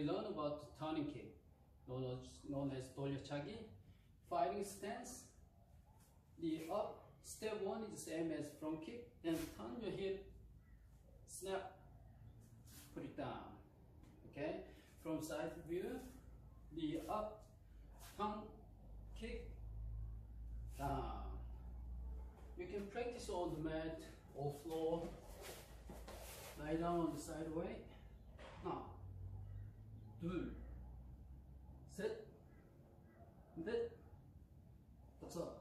already learned about turning kick, known as, known as 돌려차기. Fighting stance, the up, step one is the same as front kick, then turn your hip, snap, put it down. Okay, from side view, the up, turn, kick, down. You can practice on the mat or floor. Lie down on the side way. 하나, 둘, 셋, 넷, 다섯.